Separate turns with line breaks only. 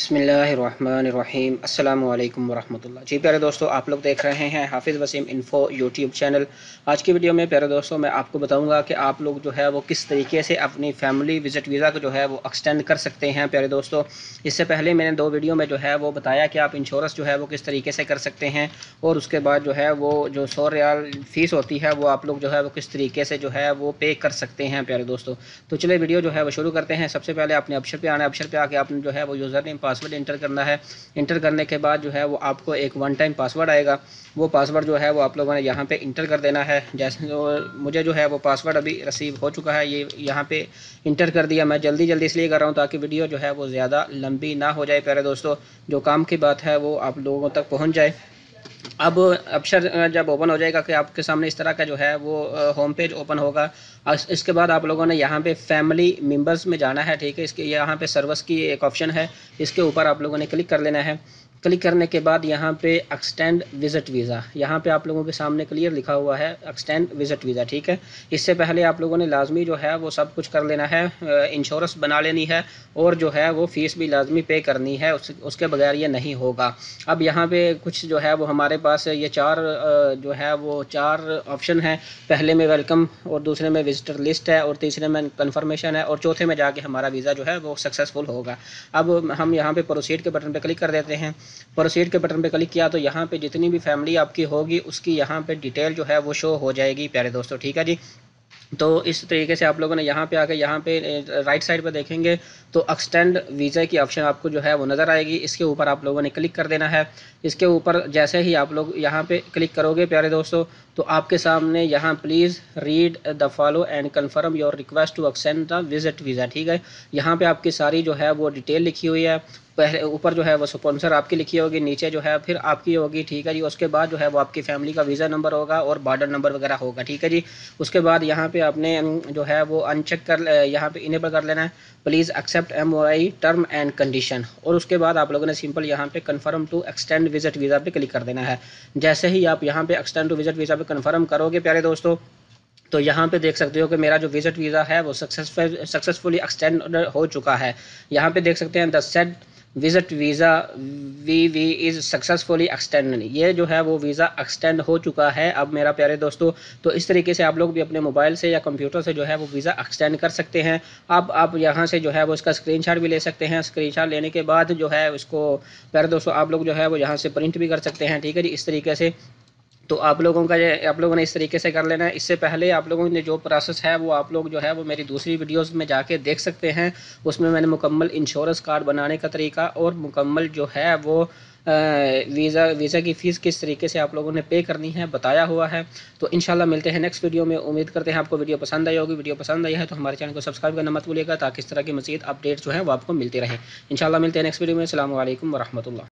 बसमीम अल्लाम वरहमतुल्लाह जी प्यारे दोस्तों आप लोग देख रहे हैं हाफिज़ वसीम इन्फो यूट्यूब चैनल आज की वीडियो में प्यारे दोस्तों मैं आपको बताऊँगा कि आप लोग जो है वो किस तरीके से अपनी फैमिली विज़िट वीज़ा को जो है वो एक्सटेंड कर सकते हैं प्यारे दोस्तों इससे पहले मैंने दो वीडियो में जो है वो बताया कि आप इंश्योरेंस जो है वो किस तरीके से कर सकते हैं और उसके बाद जो है वो जो सौ रियाल फ़ीस होती है वो आप लोग जो है वो किस तरीके से जो है वो पे कर सकते हैं प्यारे दोस्तों तो चले वीडियो जो है वो शुरू करते हैं सबसे पहले अपने अक्षर पर आना अक्षर पर आके आपने जो है वो यूज़र नेम पासवर्ड इंटर करना है। इंटर करने के बाद जो है वो आपको एक वन टाइम पासवर्ड आएगा। वो पासवर्ड जो है वो आप लोगों ने यहाँ पे इंटर कर देना है। जैसे मुझे जो है वो पासवर्ड अभी रिसीव हो चुका है, ये यहाँ पे इंटर कर दिया। मैं जल्दी जल्दी इसलिए कर रहा हूँ ताकि वीडियो जो है वो ज़्यादा लंबी ना हो जाए। प्यारे दोस्तों, जो काम की बात है वो आप लोगों तक पहुँच जाए। अब अक्षर जब ओपन हो जाएगा कि आपके सामने इस तरह का जो है वो होम पेज ओपन होगा। इसके बाद आप लोगों ने यहाँ पे फैमिली मेंबर्स में जाना है, ठीक है? इसके, यहाँ पे सर्विस की एक ऑप्शन है। इसके ऊपर आप लोगों ने क्लिक कर लेना है। क्लिक करने के बाद यहाँ पे एक्सटेंड विज़िट वीज़ा यहाँ पे आप लोगों के सामने क्लियर लिखा हुआ है एक्सटेंड विज़िट वीज़ा ठीक है? इससे पहले आप लोगों ने लाजमी जो है वो सब कुछ कर लेना है इंश्योरेंस बना लेनी है और जो है वो फ़ीस भी लाजमी पे करनी है उस, उसके बगैर ये नहीं होगा। अब यहाँ पे कुछ जो है वो हमारे पास ये चार जो है वो चार ऑप्शन हैं। पहले में वेलकम और दूसरे में विजिटर लिस्ट है और तीसरे में कन्फर्मेशन है और चौथे में जाके हमारा वीज़ा जो है वो सक्सेसफुल होगा। अब हम यहाँ पर प्रोसीड के बटन पर क्लिक कर देते हैं। प्रोसीड के बटन पे क्लिक किया तो यहाँ पे जितनी भी फैमिली आपकी होगी, उसकी यहाँ पे डिटेल जो है वो शो हो जाएगी, प्यारे दोस्तों, ठीक है जी? तो इस तरीके से आप लोगों ने यहाँ पे आकर यहाँ पे राइट साइड पे देखेंगे तो एक्सटेंड वीज़ा की ऑप्शन आपको जो है वो नज़र आएगी। इसके ऊपर आप लोगों ने क्लिक कर देना है। इसके ऊपर जैसे ही आप लोग यहाँ पे क्लिक करोगे, प्यारे दोस्तों तो आपके सामने यहाँ please read the follow and confirm your request to extend the visit visa ठीक है? यहाँ पर आपकी सारी जो है वो डिटेल लिखी हुई है। पहले ऊपर जो है वो स्पॉन्सर आपकी लिखी होगी, नीचे जो है फिर आपकी होगी, ठीक है जी? उसके बाद जो है वो आपकी फैमिली का वीज़ा नंबर होगा और बॉर्डर नंबर वगैरह होगा, ठीक है जी? उसके बाद यहाँ पे आपने जो है वो अनचेक कर यहाँ पे इनेबल कर लेना है। Please accept M term and condition और उसके बाद आप लोगों ने सिंपल यहाँ पे confirm to extend visit visa पे क्लिक कर देना है। जैसे ही आप यहाँ पे एक्सटेंड टू विज़िट वीज़ा पे कन्फर्म करोगे, प्यारे दोस्तों तो यहाँ पे देख सकते हो कि मेरा जो विज़िट वीज़ा है वो सक्सेसफुल सक्सेसफुली एक्सटेंड हो चुका है। यहाँ पे देख सकते हैं the set visit visa we we is successfully extend ये जो है वो वीज़ा एक्सटेंड हो चुका है अब मेरा प्यारे दोस्तों तो इस तरीके से आप लोग भी अपने मोबाइल से या कंप्यूटर से जो है वो वीज़ा एक्सटेंड कर सकते हैं। अब आप यहाँ से जो है वो इसका स्क्रीनशॉट भी ले सकते हैं। स्क्रीनशॉट लेने के बाद जो है उसको, प्यारे दोस्तों, आप लोग जो है वो यहाँ से प्रिंट भी कर सकते हैं, ठीक है जी? इस तरीके से तो आप लोगों का ये, आप लोगों ने इस तरीके से कर लेना है। इससे पहले आप लोगों ने जो प्रोसेस है, वो आप लोग जो है, वो मेरी दूसरी वीडियोस में जाके देख सकते हैं। उसमें मैंने मुकम्मल इंश्योरेंस कार्ड बनाने का तरीका और मुकम्मल जो है, वो वीज़ा वीज़ा की फ़ीस किस तरीके से आप लोगों ने पे करनी है, बताया हुआ है। तो इन मिलते हैं नेक्स्ट वीडियो में। उम्मीद करते हैं आपको वीडियो पसंद आई होगी। वीडियो पसंद आई है तो हमारे चैनल को सब्सक्राइब करना मत भूलिएगा ताकि इस तरह की मजीद अपडेट जो है, वो आपको मिलते रहे। इन मिलते हैं नेक्स्ट वीडियो में। अल्लाम वरहमल